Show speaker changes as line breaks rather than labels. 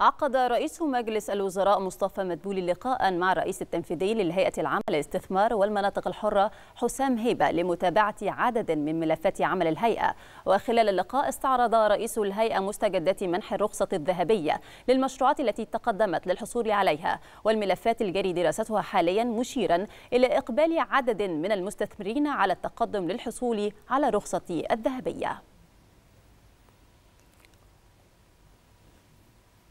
عقد رئيس مجلس الوزراء مصطفى مدبولي لقاء مع الرئيس التنفيذي للهيئة العامة للاستثمار والمناطق الحرة حسام هيبة لمتابعة عدد من ملفات عمل الهيئة. وخلال اللقاء استعرض رئيس الهيئة مستجدات منح الرخصة الذهبية للمشروعات التي تقدمت للحصول عليها والملفات الجاري دراستها حاليا مشيرا إلى إقبال عدد من المستثمرين على التقدم للحصول على رخصة الذهبية.